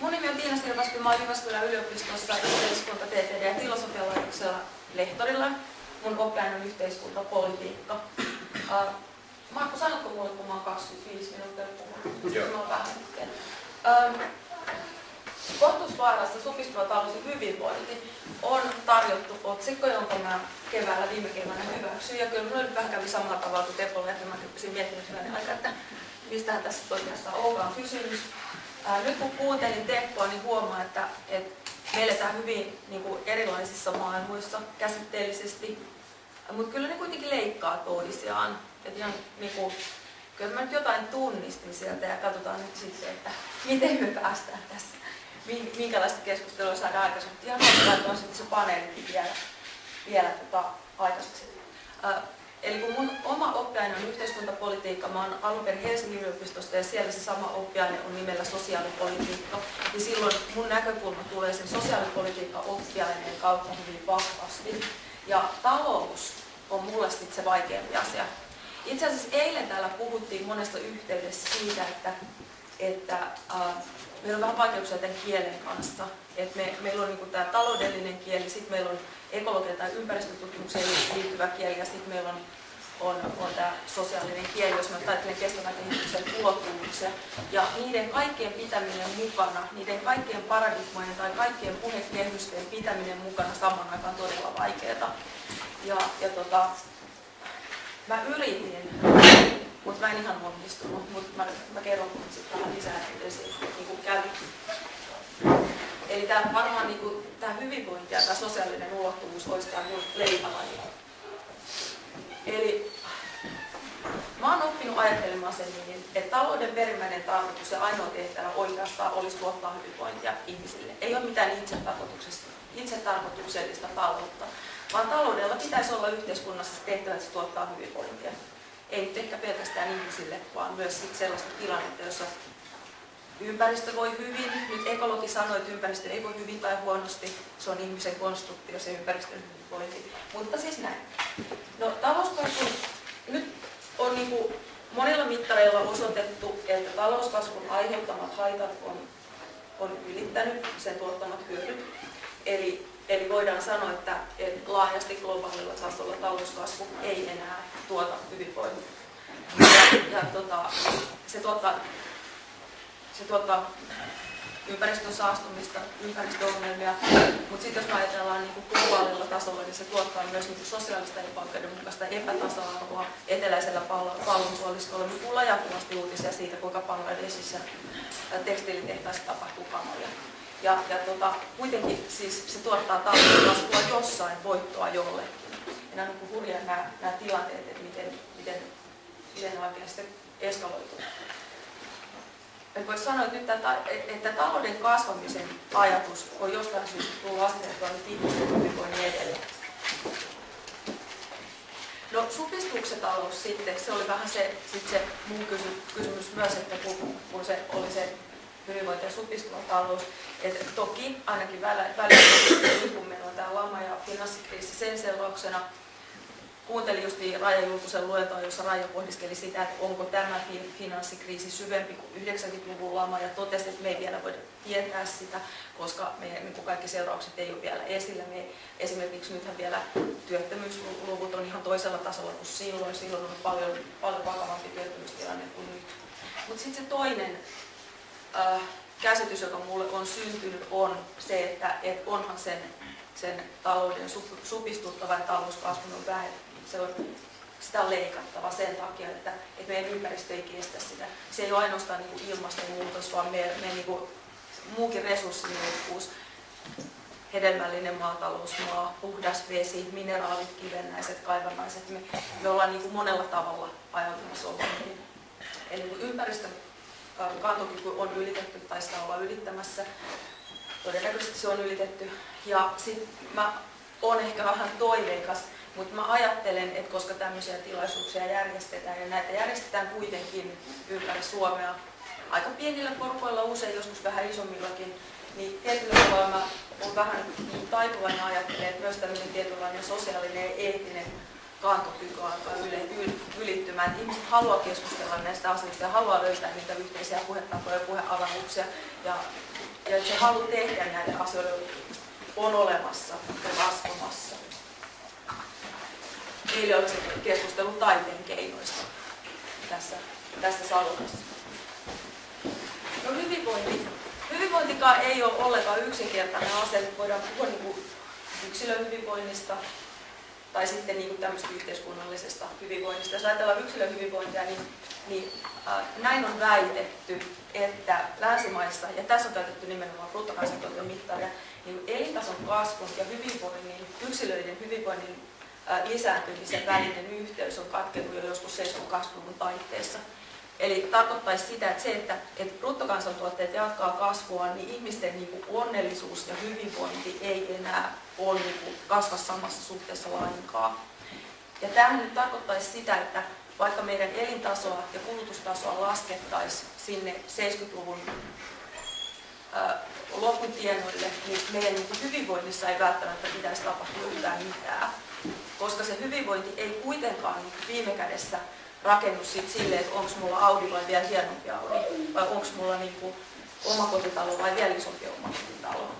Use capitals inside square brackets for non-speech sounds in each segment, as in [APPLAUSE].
Mun nimi on Tiina Sirvasti, mä olen Jyväskylän yliopistossa yhteiskunta, TTD ja filosofialaitoksella lehtorilla. Mun oppiaine on yhteiskuntapolitiikka. Markku, sanotko mulle, kun mä oon 25 minuuttia puhunut? Joo. Mä oon vähän Kohtuusvaarassa supistuva talous ja hyvinvointi on tarjottu otsikko, jonka mä keväällä viime keväänä hyväksyin. Ja kyllä minulla nyt vähän kävi samalla tavalla kuin Tepolle, että mä kyppisin miettinyt hyvänä aikaa, että mistähän tässä oikeastaan onkaan kysymys. Nyt kun kuuntelin Teppoa, niin huomaa, että, että me eletään hyvin niin kuin erilaisissa maailmoissa käsitteellisesti, mutta kyllä ne kuitenkin leikkaa toisiaan. Et ihan, niin kuin, kyllä mä nyt jotain tunnistin sieltä ja katsotaan nyt sitten, että miten me päästään tässä minkälaista keskustelua saadaan aikaisemmin. Ihan nopeasti on sitten se paneeli vielä, vielä tota, aikaiseksi. Eli kun mun oma oppiaine on yhteiskuntapolitiikka, mä oon alun perin Helsingin yliopistosta ja siellä se sama oppiaine on nimellä sosiaalipolitiikka, niin silloin mun näkökulma tulee sen sosiaalipolitiikka oppiaineen kautta hyvin vahvasti. Ja talous on mulle sitten se vaikeampi asia. Itse asiassa eilen täällä puhuttiin monesta yhteydessä siitä, että, että äh, meillä on vähän vaikeuksia tämän kielen kanssa. Et me, meillä on niin tämä taloudellinen kieli, sitten meillä on ekologia tai ympäristötutkimukseen liittyvä kieli ja sitten meillä on, on, on tämä sosiaalinen kieli, jos me ajattelen kestävän kehityksen ulottuvuuksia. Ja niiden kaikkien pitäminen mukana, niiden kaikkien paradigmojen tai kaikkien puhekehysten pitäminen mukana saman aikaan todella vaikeaa. Ja, ja tota, mä yritin mutta mä en ihan onnistunut, mutta mä, mä kerron sitten vähän lisää, miten se niin kävi. Eli tämä varmaan niin kuin, tämä hyvinvointi ja tämä sosiaalinen ulottuvuus olisi tämä mun leipälaji. Eli mä oon oppinut ajattelemaan sen niin, että talouden perimmäinen tarkoitus ja ainoa tehtävä oikeastaan olisi tuottaa hyvinvointia ihmisille. Ei ole mitään itsetarkoituksellista taloutta, vaan taloudella pitäisi olla yhteiskunnassa tehtävä, että se tuottaa hyvinvointia ei nyt ehkä pelkästään ihmisille, vaan myös sit sellaista tilannetta, jossa ympäristö voi hyvin. Nyt ekologi sanoi, että ympäristö ei voi hyvin tai huonosti. Se on ihmisen konstruktio, se ympäristön hyvinvointi. Mutta siis näin. No talouskasvu, nyt on niin kuin monilla mittareilla osoitettu, että talouskasvun aiheuttamat haitat on, on ylittänyt sen tuottamat hyödyt. Eli, eli voidaan sanoa, että, laajasti globaalilla tasolla talouskasvu ei enää tuota hyvinvointia. Ja, ja tota, se tuottaa, se tuottaa ympäristön saastumista, ympäristöongelmia, mutta sitten jos me ajatellaan niin globaalilla tasolla, niin se tuottaa myös niin sosiaalista epäoikeudenmukaista epätasa-arvoa eteläisellä pallonpuoliskolla. Me kuullaan jatkuvasti uutisia siitä, kuinka Bangladesissa tekstiilitehtaissa tapahtuu kamoja. Ja, ja tota, kuitenkin siis se tuottaa talouskasvua jossain voittoa jollekin. Ja nämä on niin hurjaa nämä, nämä tilanteet, että miten, miten, miten ne oikein sitten eskaloituu. Voisi sanoa, että, nyt että, että talouden kasvamisen ajatus on jostain syystä tullut asetettua nyt ihmisten hyvinvoinnin edelle. No supistuksen talous sitten, se oli vähän se, sit se mun kysymys myös, että kun, kun se oli se hyvinvointi ja supistuva talous. Et toki ainakin välillä, [COUGHS] kun meillä on tämä lama ja finanssikriisi sen seurauksena, kuuntelin just Raija Julkusen luentoa, jossa Raija pohdiskeli sitä, että onko tämä finanssikriisi syvempi kuin 90-luvun lama ja totesi, että me ei vielä voida tietää sitä, koska meidän niin kaikki seuraukset ei ole vielä esillä. Me, esimerkiksi nythän vielä työttömyysluvut on ihan toisella tasolla kuin silloin. Silloin on paljon, paljon vakavampi työttömyystilanne kuin nyt. Mutta sitten se toinen käsitys, joka mulle on syntynyt, on se, että et onhan sen, sen talouden supistuttava ja talouskasvun on vähän, se on, sitä on leikattava sen takia, että, että meidän ympäristö ei kestä sitä. Se ei ole ainoastaan niin ilmastonmuutos, vaan meidän, meidän niin kuin, muukin resurssiniukkuus, hedelmällinen maatalousmaa, puhdas vesi, mineraalit, kivennäiset, kaivannaiset. Me, me ollaan niin kuin monella tavalla ajautumassa ongelmiin. Eli ympäristö kantokyky on ylitetty tai sitä ollaan ylittämässä. Todennäköisesti se on ylitetty. Ja sitten mä oon ehkä vähän toiveikas, mutta mä ajattelen, että koska tämmöisiä tilaisuuksia järjestetään ja näitä järjestetään kuitenkin ympäri Suomea aika pienillä korkoilla, usein joskus vähän isommillakin, niin tietyllä tavalla mä olen vähän niin taipuvainen ajattelemaan, että myös tämmöinen tietynlainen sosiaalinen ja eettinen kantokyky alkaa ylittymään. Ihmiset haluaa keskustella näistä asioista ja haluaa löytää niitä yhteisiä puhetapoja ja puheavaruuksia. Ja, ja se halu tehdä näitä asioita on olemassa ja kasvamassa. Eilen oli se keskustelu taiteen keinoista tässä, tässä salonassa. No hyvinvointi. Hyvinvointikaan ei ole ollenkaan yksinkertainen asia. Voidaan puhua niin yksilön hyvinvoinnista tai sitten niin kuin tämmöistä yhteiskunnallisesta hyvinvoinnista. Jos ajatellaan yksilön hyvinvointia, niin, niin äh, näin on väitetty, että länsimaissa, ja tässä on käytetty nimenomaan bruttokansantuotteen mittaria, niin elintason kasvun ja hyvinvoinnin, yksilöiden hyvinvoinnin äh, lisääntymisen välinen yhteys on katkennut jo joskus 70-luvun taitteessa. Eli tarkoittaisi sitä, että se, että, että bruttokansantuotteet jatkaa kasvua, niin ihmisten niin kuin onnellisuus ja hyvinvointi ei enää ole niin kuin kasva samassa suhteessa lainkaan. Ja tämähän nyt tarkoittaisi sitä, että vaikka meidän elintasoa ja kulutustasoa laskettaisiin sinne 70-luvun lopun tienoille, niin meidän niin hyvinvoinnissa ei välttämättä pitäisi tapahtua yhtään mitään. Koska se hyvinvointi ei kuitenkaan niin viime kädessä rakennu sit silleen, että onko mulla Audi vai vielä hienompi Audi, vai onko mulla niinku omakotitalo vai vielä isompi omakotitalo.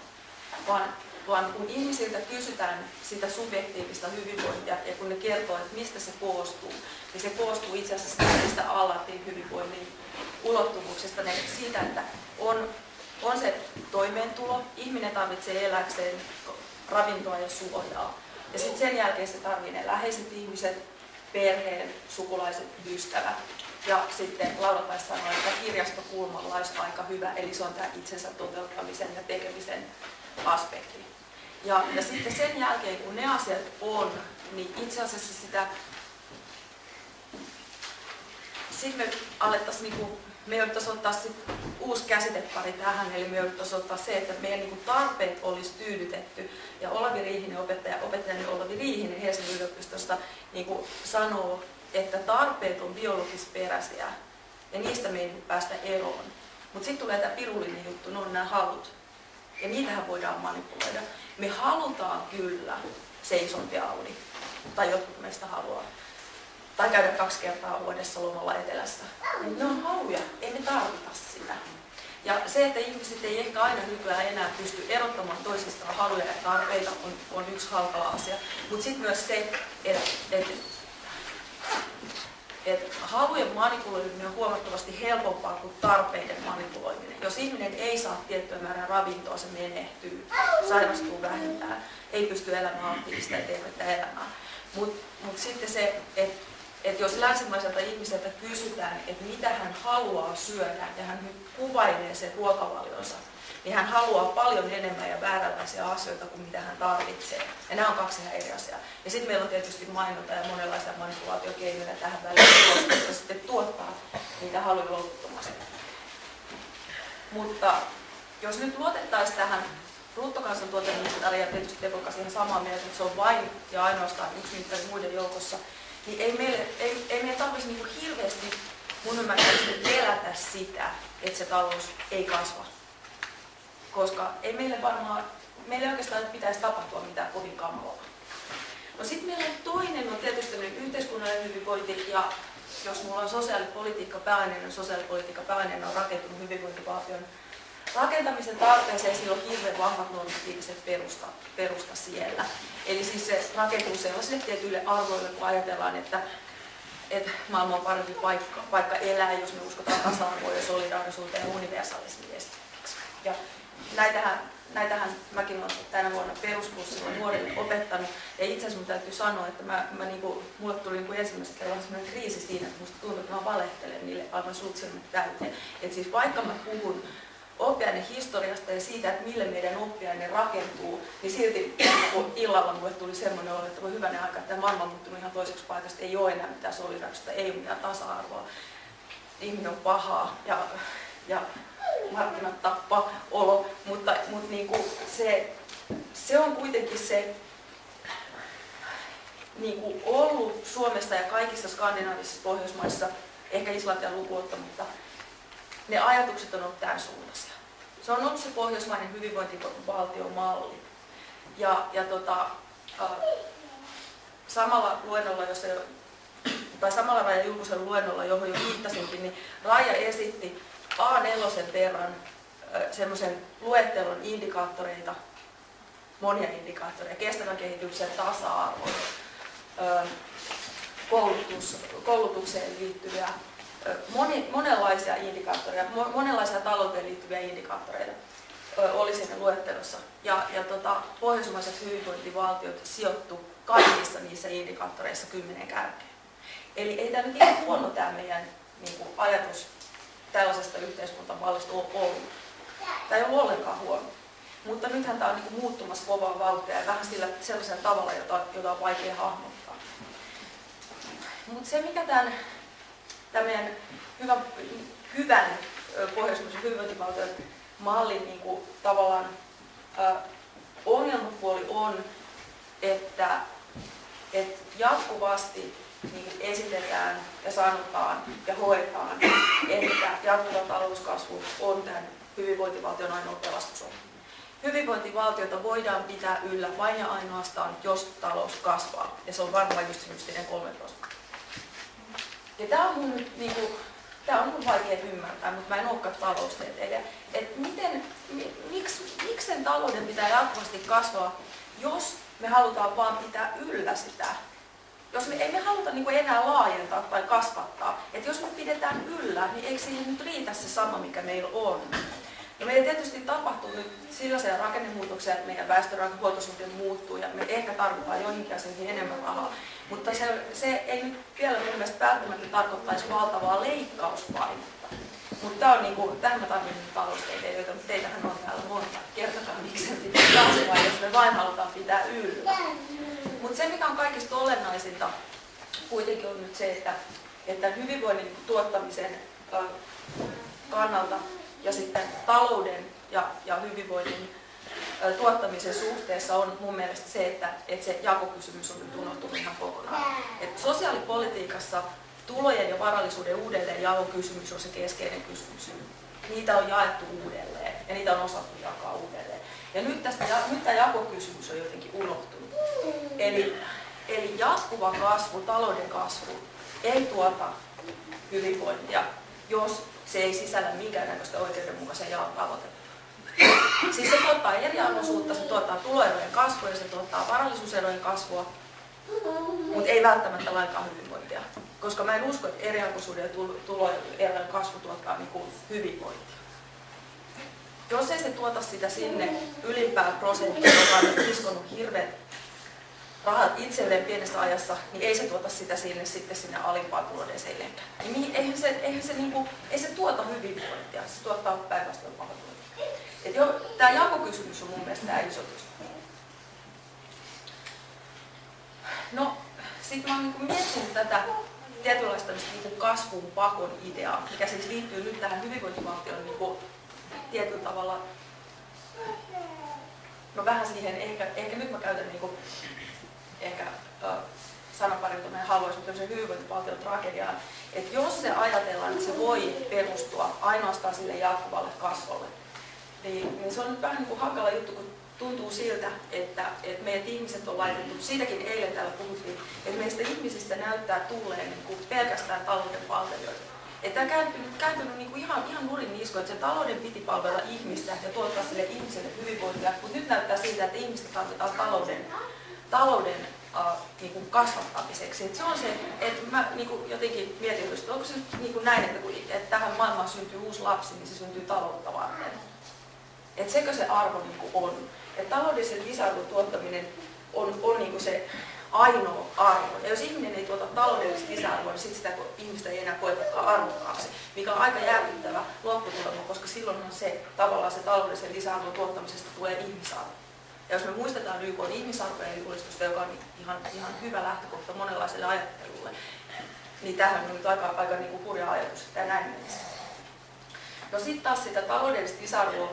Vaan, vaan kun ihmisiltä kysytään sitä subjektiivista hyvinvointia ja kun ne kertoo, että mistä se koostuu, niin se koostuu itse asiassa niistä allatin hyvinvoinnin ulottuvuuksista, ne siitä, että on, on se toimeentulo, ihminen tarvitsee eläkseen ravintoa ja suojaa. Ja sitten sen jälkeen se tarvitsee ne läheiset ihmiset, perheen, sukulaiset, ystävät. Ja sitten laulantais sanoi, että kirjastokulmalla olisi aika hyvä, eli se on tämä itsensä toteuttamisen ja tekemisen aspekti. Ja, ja sitten sen jälkeen, kun ne asiat on, niin itse asiassa sitä, sitten me alettaisiin niinku me jouduttaisiin ottaa sit uusi käsitepari tähän, eli me jouduttaisiin ottaa se, että meidän niin tarpeet olisi tyydytetty. Ja Olavi Riihinen, opettaja, opettajani Olavi Riihinen Helsingin yliopistosta niin kuin sanoo, että tarpeet on biologisperäisiä ja niistä me ei päästä eroon. Mutta sitten tulee tämä pirullinen juttu, ne on nämä halut. Ja niitähän voidaan manipuloida. Me halutaan kyllä seisompi Audi, tai jotkut meistä haluaa tai käydä kaksi kertaa vuodessa lomalla etelässä. Niin ne on haluja, ei me tarvita sitä. Ja se, että ihmiset ei ehkä aina nykyään enää pysty erottamaan toisistaan haluja ja tarpeita, on, on yksi hankala asia. Mutta sitten myös se, että et, et halujen manipuloiminen on huomattavasti helpompaa kuin tarpeiden manipuloiminen. Jos ihminen ei saa tiettyä määrää ravintoa, se menehtyy, sairastuu vähintään, ei pysty elämään aktiivista ja tervettä elämää. Mutta mut sitten se, että että jos länsimaiselta ihmiseltä kysytään, että mitä hän haluaa syödä ja hän kuvailee sen ruokavalionsa, niin hän haluaa paljon enemmän ja vääränlaisia asioita kuin mitä hän tarvitsee. Ja nämä on kaksi ihan eri asiaa. Ja sitten meillä on tietysti mainonta ja monenlaisia manipulaatiokeinoja tähän väliin, jotka sitten tuottaa niitä haluja loputtomasti. Mutta jos nyt luotettaisiin tähän bruttokansantuotemittariin, ja tietysti Tepokas ihan samaa mieltä, että se on vain ja ainoastaan yksi mittari muiden joukossa, niin ei meille, ei, ei meidän tarvitsisi niin hirveästi mun ymmärtääkseni pelätä sitä, että se talous ei kasva. Koska ei meille varmaan, meille oikeastaan pitäisi tapahtua mitään kovin kamalaa. No sitten meillä on toinen on tietysti yhteiskunnallinen hyvinvointi ja jos mulla on sosiaalipolitiikka pääaineena, sosiaalipolitiikka pääaineena on rakentunut hyvinvointivaltion rakentamisen tarpeeseen sillä on hirveän vahvat normatiiviset perusta, perusta siellä. Eli siis se rakentuu sellaisille tietyille arvoille, kun ajatellaan, että, että maailma on parempi paikka, paikka elää, jos me uskotaan tasa-arvoa ja solidaarisuuteen ja universalismiin Ja näitähän, näitähän mäkin olen tänä vuonna peruskurssilla nuorille opettanut. Ja itse asiassa täytyy sanoa, että mä, mä niinku, mulle tuli niinku ensimmäisen kerran sellainen kriisi siinä, että musta tuntuu, että mä valehtelen niille aivan suut täyteen. Että siis vaikka mä puhun oppiaine historiasta ja siitä, että millä meidän oppiaine rakentuu, niin silti kun illalla mulle tuli semmoinen olo, että voi hyvänä aika, että maailma on muuttunut ihan toiseksi paikasta, ei ole enää mitään solidaarisuutta, ei ole mitään tasa-arvoa, ihminen on pahaa ja, ja markkinat tappaa olo, mutta, mutta niin kuin se, se on kuitenkin se niin kuin ollut Suomessa ja kaikissa skandinaavisissa Pohjoismaissa, ehkä Islantia lukuun ottamatta, ne ajatukset on ollut tämän suuntaisia. Se on ollut se pohjoismainen hyvinvointivaltiomalli. Ja, ja tota, äh, samalla luennolla, jossa jo, tai samalla Raija Julkusen luennolla, johon jo viittasinkin, niin Raija esitti A4 verran semmoisen luettelon indikaattoreita, monia indikaattoreja, kestävän kehityksen, tasa-arvon, koulutus, koulutukseen liittyviä, moni, monenlaisia indikaattoreja, monenlaisia talouteen liittyviä indikaattoreita oli siinä luettelossa. Ja, ja tota, pohjoismaiset hyvinvointivaltiot sijoittu kaikissa niissä indikaattoreissa kymmenen kärkeen. Eli ei tämä nyt ihan huono tämä meidän niin kuin, ajatus tällaisesta yhteiskuntamallista ole ollut. Tämä ei ole ollenkaan huono. Mutta nythän tämä on niin kuin, muuttumassa kovaa vauhtia ja vähän sillä sellaisella tavalla, jota, jota on vaikea hahmottaa. Mutta se, mikä tämän, tämän meidän hyvä, hyvän pohjoismaisen hyvinvointivaltion mallin niin kuin, tavallaan ä, ongelmapuoli on, että, että jatkuvasti niin esitetään ja sanotaan ja hoetaan, että jatkuva talouskasvu on tämän hyvinvointivaltion ainoa pelastusongelma. Hyvinvointivaltiota voidaan pitää yllä vain ja ainoastaan, jos talous kasvaa. Ja se on varmaan just se 3 prosenttia. Ja tämä on mun niin kuin, tämä on vaikea ymmärtää, mutta mä en olekaan taloustieteilijä. Että miten, miksi, miksi sen talouden pitää jatkuvasti kasvaa, jos me halutaan vaan pitää yllä sitä. Jos me ei me haluta niin enää laajentaa tai kasvattaa, että jos me pidetään yllä, niin eikö siihen nyt riitä se sama, mikä meillä on? No meillä tietysti tapahtuu nyt sellaisia rakennemuutoksia, että meidän väestörakennehuoltosuhde muuttuu ja me ehkä tarvitaan joihinkin asioihin enemmän rahaa. Mutta se, se ei nyt vielä mun mielestä välttämättä tarkoittaisi valtavaa leikkauspainetta. Mutta tämä on niinku, tähän mä tarvitsen taloustieteilijöitä, mutta teitähän on täällä monta. Kertokaa miksi pitää kasvaa, jos me vain halutaan pitää yllä. Mutta se mikä on kaikista olennaisinta kuitenkin on nyt se, että, että hyvinvoinnin tuottamisen kannalta ja sitten talouden ja, ja hyvinvoinnin tuottamisen suhteessa on mun mielestä se, että, että se jakokysymys on nyt unohtunut ihan kokonaan. Et sosiaalipolitiikassa tulojen ja varallisuuden uudelleen jaon kysymys on se keskeinen kysymys. Niitä on jaettu uudelleen ja niitä on osattu jakaa uudelleen. Ja nyt, tästä, nyt tämä jakokysymys on jotenkin unohtunut. Eli, eli jatkuva kasvu, talouden kasvu, ei tuota hyvinvointia, jos se ei sisällä minkäännäköistä oikeudenmukaisen jaon tavoitetta. [COUGHS] Siis se tuottaa eriarvoisuutta, se tuottaa tuloerojen kasvua ja se tuottaa varallisuuserojen kasvua, mutta ei välttämättä lainkaan hyvinvointia. Koska mä en usko, että eriarvoisuuden ja tuloerojen kasvu tuottaa niin kuin hyvinvointia. Jos ei se tuota sitä sinne ylimpään prosenttiin, joka on kiskonut hirveät rahat itselleen pienessä ajassa, niin ei se tuota sitä sinne sitten sinne alimpaan tulodeeseen Niin eihän se, eihän se, niin kuin, ei se tuota hyvinvointia, se tuottaa päinvastoin pahoinvointia. Et jo, tämä jakokysymys on mun mielestä tämä iso. No, sitten mä oon niin miettinyt tätä tietynlaista niin kasvun pakon ideaa, mikä siis liittyy nyt tähän hyvinvointivaltion niin tietyllä tavalla, no vähän siihen, ehkä, ehkä nyt mä käytän niin kuin, ehkä äh, sanaparin, jota mä en haluaisi, mutta se hyvinvointivaltion tragediaan, että jos se ajatellaan, että se voi perustua ainoastaan sille jatkuvalle kasvolle, niin, niin se on vähän niin kuin hankala juttu, kun tuntuu siltä, että, että meidät ihmiset on laitettu, siitäkin eilen täällä puhuttiin, että meistä ihmisistä näyttää tulleen niin kuin pelkästään talouden palvelijoita. Että tämä on kääntynyt, kääntynyt niin kuin ihan, ihan nurin nisko, että se talouden piti palvella ihmistä ja tuottaa sille ihmiselle hyvinvointia, mutta nyt näyttää siltä, että ihmistä tarvitaan talouden, talouden äh, niin kuin kasvattamiseksi. Et se on se, että mä niin kuin jotenkin mietin, että onko se niin kuin näin, että kun että tähän maailmaan syntyy uusi lapsi, niin se syntyy taloutta varten. Että sekö se arvo niin kuin on. Että taloudellisen lisäarvon tuottaminen on, on niin kuin se ainoa arvo. Ja jos ihminen ei tuota taloudellista lisäarvoa, niin sitten sitä ihmistä ei enää koetakaan arvokkaaksi, mikä on aika järkyttävä lopputulema, koska silloin on se tavallaan se taloudellisen lisäarvon tuottamisesta tulee ihmisarvo. Ja jos me muistetaan YK on ihmisarvojen julistusta, joka on ihan, ihan hyvä lähtökohta monenlaiselle ajattelulle, niin tähän on nyt aika, aika niin kuin hurja ajatus, että näin menisi. No sitten taas sitä taloudellista lisäarvoa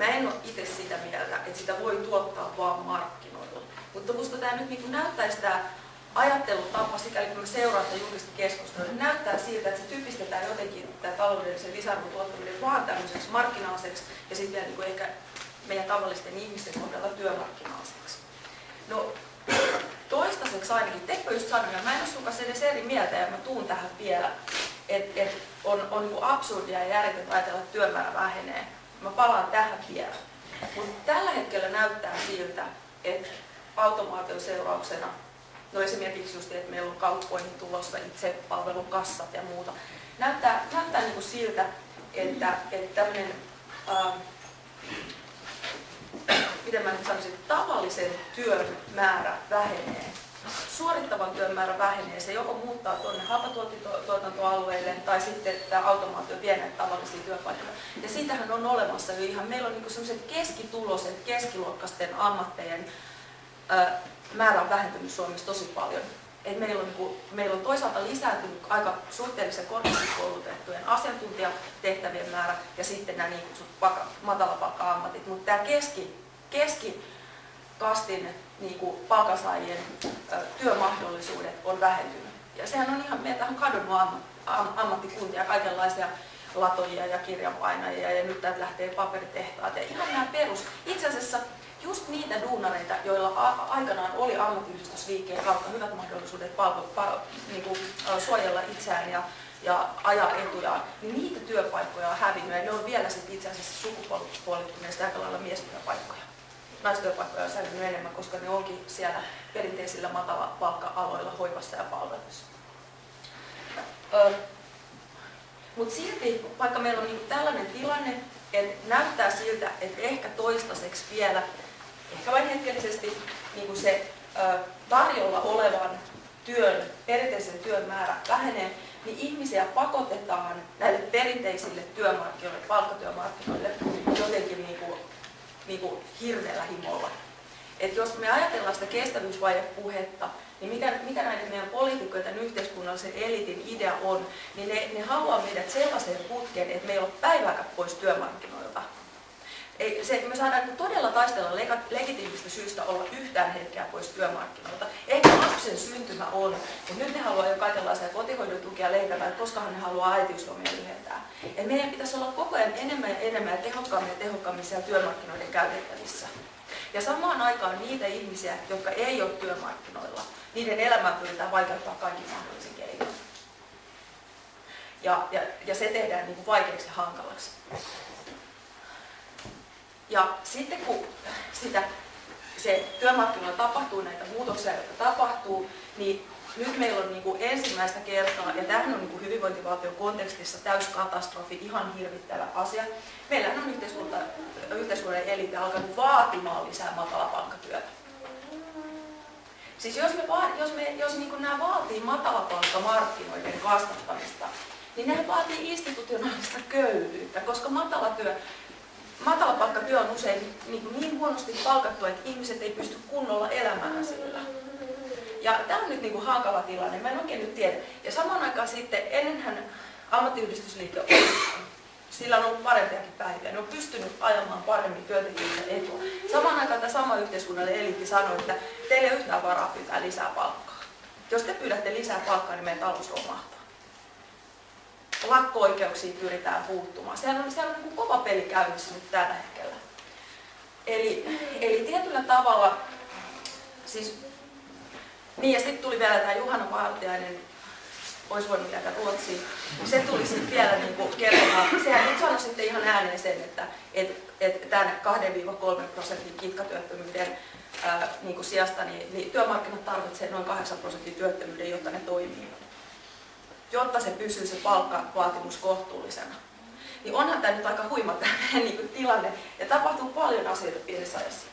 Mä en ole itse sitä mieltä, että sitä voi tuottaa vaan markkinoilla. Mutta musta tämä nyt niin näyttäisi tämä ajattelutapa, sikäli kun mä seuraan tätä julkista keskustelua, niin näyttää siltä, että se typistetään jotenkin tämä taloudellisen lisäarvon tuottaminen vaan tämmöiseksi markkinaaliseksi ja sitten vielä niin ehkä meidän tavallisten ihmisten kohdalla työmarkkinaaliseksi. No toistaiseksi ainakin, Teppo just sanoi, mä en ole sun kanssa edes eri mieltä, ja mä tuun tähän vielä, että et on, on niin absurdia ja järjetöntä ajatella, että työmäärä vähenee. Mä palaan tähän vielä. Mutta tällä hetkellä näyttää siltä, että automaation seurauksena, no esimerkiksi just, että meillä on kauppoihin tulossa itse palvelukassat ja muuta, näyttää, näyttää niin kuin siltä, että, että tämmöinen, ähm, miten mä nyt sanoisin, tavallisen työn määrä vähenee. Suorittavan työn määrä vähenee, se joko muuttaa tuonne halpatuotantoalueille tai sitten tämä automaatio vie näitä tavallisia työpaikkoja. Ja siitähän on olemassa jo ihan, meillä on niin sellaiset keskituloiset, keskiluokkaisten ammattejen määrä on vähentynyt Suomessa tosi paljon. Et meillä, on, niin kuin, meillä on toisaalta lisääntynyt aika suhteellisen korkeasti koulutettujen asiantuntijatehtävien määrä ja sitten nämä niin kutsut matalapalkka-ammatit, mutta tämä keski, keskikastin niin kuin palkansaajien työmahdollisuudet on vähentynyt. Ja sehän on ihan, meiltä on kadonnut ammattikuntia, kaikenlaisia latojia ja kirjanpainajia ja nyt täältä lähtee paperitehtaat ja ihan nämä perus. Itse asiassa just niitä duunareita, joilla aikanaan oli ammattiyhdistysliikkeen kautta hyvät mahdollisuudet palvelu, pal, niin kuin, suojella itseään ja, ja ajaa etuja, niin niitä työpaikkoja on hävinnyt ja ne on vielä sitten itse asiassa sukupuolittuneista aika lailla miestyöpaikkoja. Naistyöpaikkoja on säilynyt enemmän, koska ne onkin siellä perinteisillä matala palkka-aloilla hoivassa ja palvelussa. Mutta silti, vaikka meillä on niinku tällainen tilanne, että näyttää siltä, että ehkä toistaiseksi vielä ehkä vain hetkellisesti niin kuin se ö, tarjolla olevan työn, perinteisen työn määrä vähenee, niin ihmisiä pakotetaan näille perinteisille työmarkkinoille, palkkatyömarkkinoille jotenkin niin kuin, niin kuin hirveällä himolla. Et jos me ajatellaan sitä kestävyysvajepuhetta, niin mikä, mikä näiden meidän poliitikkojen yhteiskunnallisen elitin idea on, niin ne, ne haluaa meidät sellaiseen putkeen, että meillä on päivääkään pois työmarkkinoilta ei, se, me saadaan niin todella taistella legitiimistä syystä olla yhtään hetkeä pois työmarkkinoilta. Ehkä lapsen syntymä on, mutta nyt ne haluaa jo kaikenlaisia kotihoidon tukia leikata, että koskahan ne haluaa äitiyslomia lyhentää. Et meidän pitäisi olla koko ajan enemmän ja enemmän ja tehokkaammin ja tehokkaammin siellä työmarkkinoiden käytettävissä. Ja samaan aikaan niitä ihmisiä, jotka ei ole työmarkkinoilla, niiden elämää pyritään vaikeuttaa kaikki mahdollisin keinoin. Ja, ja, ja se tehdään niin kuin vaikeaksi ja hankalaksi. Ja sitten kun sitä, se työmarkkinoilla tapahtuu näitä muutoksia, joita tapahtuu, niin nyt meillä on niin kuin ensimmäistä kertaa, ja tämähän on niin kuin hyvinvointivaltion kontekstissa täyskatastrofi, ihan hirvittävä asia. Meillä on yhteiskunta, yhteiskunnan elite alkanut vaatimaan lisää matalapalkkatyötä. Siis jos, me, jos, me, jos niin kuin nämä vaatii matalapalkkamarkkinoiden kasvattamista, niin ne vaatii institutionaalista köyhyyttä, koska matalatyö matalapalkkatyö on usein niin, niin huonosti palkattu, että ihmiset ei pysty kunnolla elämään sillä. Ja tämä on nyt niin kuin hankala tilanne, mä en oikein nyt tiedä. Ja samaan aikaan sitten, ennenhän ammattiyhdistysliike on, sillä on ollut parempiakin päiviä. Ne on pystynyt ajamaan paremmin työntekijöiden etua. Samaan aikaan tämä sama yhteiskunnallinen eliitti sanoi, että teille ei yhtään varaa pyytää lisää palkkaa. Jos te pyydätte lisää palkkaa, niin meidän talous romahtaa lakko-oikeuksiin pyritään puuttumaan. Sehän on, sehän on niin kova peli käynnissä nyt tällä hetkellä. Eli, eli tietyllä tavalla, siis, niin ja sitten tuli vielä tämä Juhana Vartiainen, olisi voinut jäädä Ruotsiin. Se tuli sitten vielä niin kuin kertomaan, sehän nyt sanoi sitten ihan ääneen sen, että et, et tämän 2-3 prosentin kitkatyöttömyyden ää, niin kuin sijasta niin, niin työmarkkinat tarvitsevat noin 8 prosentin työttömyyden, jotta ne toimii jotta se pysyy se palkkavaatimus kohtuullisena. Niin onhan tämä nyt aika huima tämä [LAUGHS] niin tilanne ja tapahtuu paljon asioita pienessä ajassa.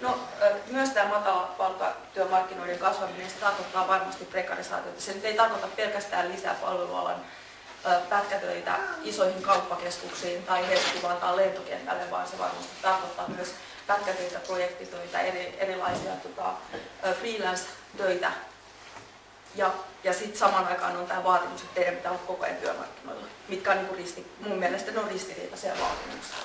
No, myös tämä matala palkkatyömarkkinoiden kasvaminen, se tarkoittaa varmasti prekarisaatiota. Se nyt ei tarkoita pelkästään lisää palvelualan pätkätöitä isoihin kauppakeskuksiin tai Helsinki-Vantaan lentokentälle, vaan se varmasti tarkoittaa myös pätkätöitä, projektitöitä, eri, erilaisia tota, freelance-töitä ja, ja sitten samaan aikaan on tämä vaatimus, että teidän pitää olla koko ajan työmarkkinoilla, mitkä on niin risti, mun mielestä ne on ristiriitaisia vaatimuksia.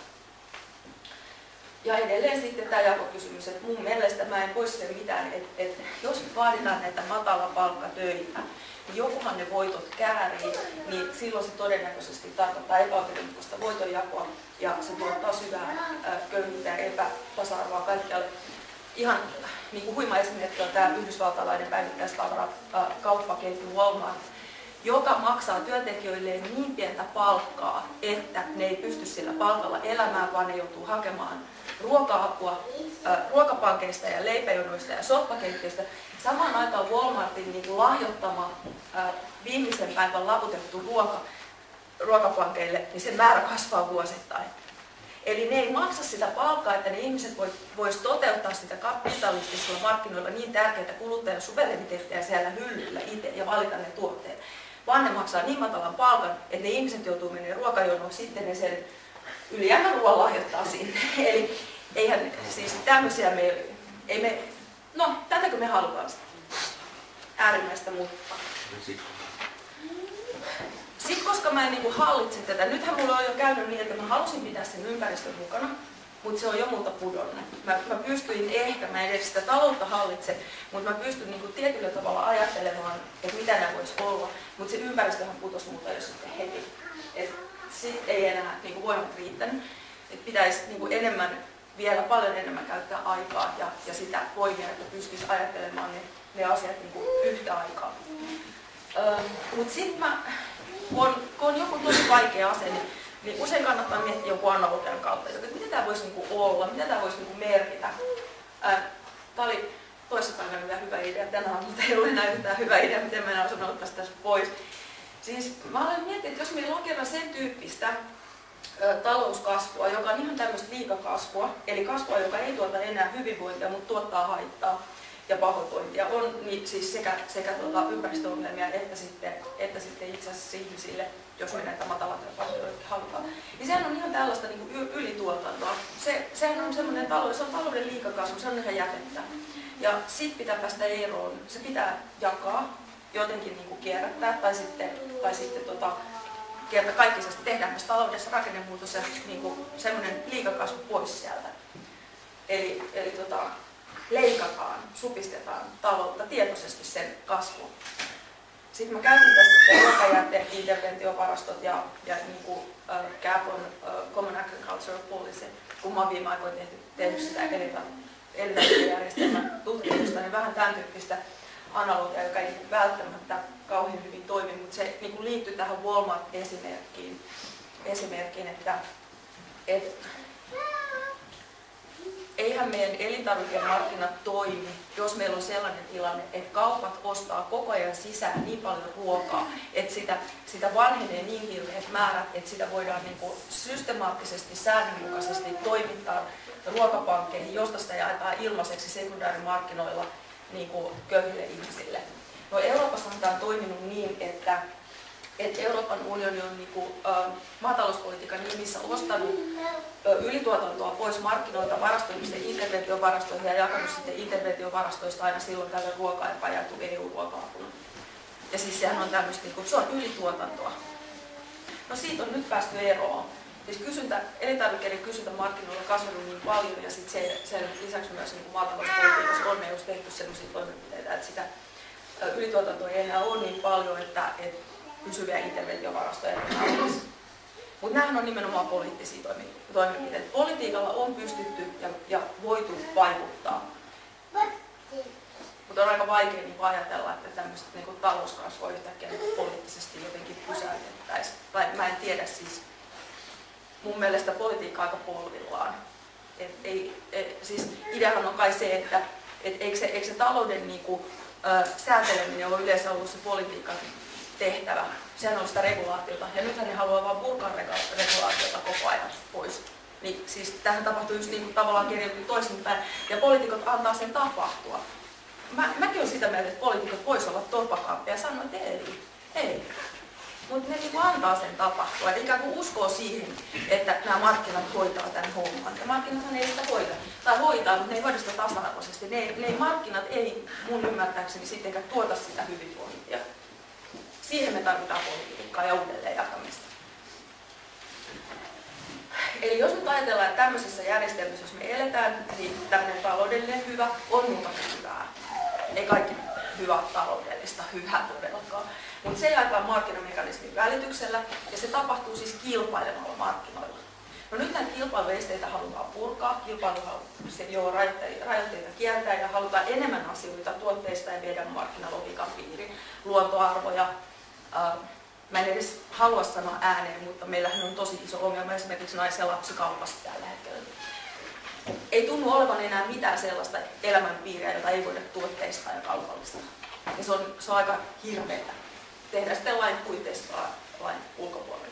Ja edelleen sitten tämä jakokysymys, että mun mielestä mä en voi sille mitään, että, että jos vaaditaan näitä matala palkkatöitä, niin jokuhan ne voitot käärii, niin silloin se todennäköisesti tarkoittaa epäoikeudenmukaista voitonjakoa ja se tuottaa syvää köyhyyttä ja epätasa-arvoa kaikkialle ihan niin kuin huima esimerkki on tämä yhdysvaltalainen päivittäistavara kauppaketju Walmart, joka maksaa työntekijöille niin pientä palkkaa, että ne ei pysty sillä palkalla elämään, vaan ne joutuu hakemaan ruoka-apua ruokapankeista ja leipäjonoista ja soppakeittiöistä. Samaan aikaan Walmartin niin kuin lahjoittama viimeisen päivän laputettu ruoka ruokapankeille, niin se määrä kasvaa vuosittain. Eli ne ei maksa sitä palkkaa, että ne ihmiset voisivat toteuttaa sitä kapitalistisilla markkinoilla niin tärkeitä kuluttajan suvereniteetteja siellä hyllyllä itse ja valita ne tuotteet. Vaan ne maksaa niin matalan palkan, että ne ihmiset joutuu menemään ruokajonoon, sitten ne sen ylijäämän ruoan lahjoittaa sinne. [LAUGHS] Eli eihän siis tämmöisiä me, ei me, no tätäkö me halutaan sitten? Äärimmäistä mutta. Sitten koska mä en niin hallitse tätä, nythän mulla on jo käynyt niin, että mä halusin pitää sen ympäristön mukana, mutta se on jo multa pudonnut. Mä, mä pystyin ehkä, mä en edes sitä taloutta hallitse, mutta mä pystyn niin kuin tietyllä tavalla ajattelemaan, että mitä nämä voisi olla, mutta se ympäristöhän putosi multa jo sitten heti. Et sit ei enää niin kuin voimat riittänyt. Et pitäisi niin kuin enemmän, vielä paljon enemmän käyttää aikaa ja, ja sitä voimia, että pystyisi ajattelemaan ne, ne asiat niin kuin yhtä aikaa. Öö, mutta sitten mä kun on, kun on joku tosi vaikea asenne, niin, niin usein kannattaa miettiä jonkun analogian kautta, että mitä tämä voisi niinku olla, mitä tämä voisi niinku merkitä. Tämä oli toissapäivänä vielä hyvä idea, tänään mutta ei ole enää yhtään hyvä idea, miten mä en sanonut tästä pois. Siis mä olen miettinyt, että jos meillä on kerran sen tyyppistä ö, talouskasvua, joka on ihan tämmöistä liikakasvua, eli kasvua, joka ei tuota enää hyvinvointia, mutta tuottaa haittaa, ja pahoinvointia on niin siis sekä, sekä tuota ympäristöongelmia että sitten, että sitten itse asiassa ihmisille, jos me näitä matalatyöpaikkoja halutaan. Niin sehän on ihan tällaista niin kuin ylituotantoa. Se, sehän on semmoinen talous, se on talouden liikakasvu, se on ihan jätettä. Ja sit pitää päästä eroon. Se pitää jakaa, jotenkin niin kuin kierrättää tai sitten, tai sitten tota, kerta kaikkisesti tehdään myös taloudessa rakennemuutos ja niin kuin semmoinen liikakasvu pois sieltä. Eli, eli tota, leikataan, supistetaan taloutta tietoisesti sen kasvuun. Sitten mä käytin tässä ruokajäte, interventiovarastot ja, ja niin kuin, uh, CAP on uh, Common Agricultural Policy, kun mä viime aikoina tehty, tehnyt sitä elintarvikejärjestelmän tutkimusta, niin vähän tämän tyyppistä analogia, joka ei välttämättä kauhean hyvin toimi, mutta se niin kuin liittyy tähän Walmart-esimerkkiin, esimerkkiin että, että eihän meidän elintarvikemarkkinat toimi, jos meillä on sellainen tilanne, että kaupat ostaa koko ajan sisään niin paljon ruokaa, että sitä, sitä vanhenee niin hirveät määrät, että sitä voidaan niin kuin systemaattisesti, säännönmukaisesti toimittaa ruokapankkeihin, josta sitä jaetaan ilmaiseksi sekundäärimarkkinoilla niin kuin köyhille ihmisille. No Euroopassa tämä on toiminut niin, että että Euroopan unioni on niin kuin, ä, maatalouspolitiikan nimissä ostanut ä, ylituotantoa pois markkinoilta, varastoinut sitten interventiovarastoihin ja jakanut sitten interventiovarastoista aina silloin tällä ruokaa jaettu EU-ruoka-apuna. Ja siis sehän on tämmöistä, niin kuin, se on ylituotantoa. No siitä on nyt päästy eroon. Siis kysyntä, elintarvikkeiden kysyntä markkinoilla on kasvanut niin paljon ja sitten se, sen lisäksi myös niin maatalouspolitiikassa on myös tehty sellaisia toimenpiteitä, että sitä ylituotantoa ei enää ole niin paljon, että, että pysyviä interventiovarastoja Mutta nämähän on nimenomaan poliittisia toimenpiteitä. Politiikalla on pystytty ja, ja voitu vaikuttaa. Mutta on aika vaikea niin ajatella, että tämmöistä niin talouskasvua yhtäkkiä niin poliittisesti jotenkin pysäytettäisiin. Tai mä en tiedä siis. Mun mielestä politiikka aika polvillaan. Et ei, et, siis ideahan on kai se, että et eikö, se, eikö se talouden niin kuin, ö, sääteleminen ole yleensä ollut se politiikan tehtävä. Sehän on sitä regulaatiota. Ja nythän ne haluaa vain purkaa regulaatiota koko ajan pois. Niin siis tähän tapahtuu just niin kuin tavallaan kirjoitettu toisinpäin. Ja poliitikot antaa sen tapahtua. Mä, mäkin olen sitä mieltä, että poliitikot voisivat olla tolpakampia ja sanoa, että ei, ei. Mutta ne niin antaa sen tapahtua. Eli ikään kuin uskoo siihen, että nämä markkinat hoitaa tämän homman. Ja markkinathan ei sitä hoida. Tai hoitaa, mutta ne ei hoida sitä tasa-arvoisesti. Ne, ne markkinat ei mun ymmärtääkseni sittenkään tuota sitä hyvinvointia. Siihen me tarvitaan politiikkaa ja uudelleen jakamista. Eli jos nyt ajatellaan, että tämmöisessä järjestelmässä, jos me eletään, niin tämmöinen taloudellinen hyvä on muutakin hyvää. Ei kaikki hyvä taloudellista hyvää todellakaan. Mutta se jaetaan markkinamekanismin välityksellä ja se tapahtuu siis kilpailemalla markkinoilla. No nyt näitä kilpailuesteitä halutaan purkaa, kilpailu jo rajoitteita kieltää ja halutaan enemmän asioita tuotteista ja viedä markkinalogiikan piiriin, luontoarvoja. Mä en edes halua sanoa ääneen, mutta meillähän on tosi iso ongelma esimerkiksi naisen lapsikaupassa tällä hetkellä. Ei tunnu olevan enää mitään sellaista elämänpiiriä, jota ei voida tuotteista ja kaupallistaa. Ja se on, se on aika hirveätä tehdä sitten lain puitteissa lain ulkopuolella.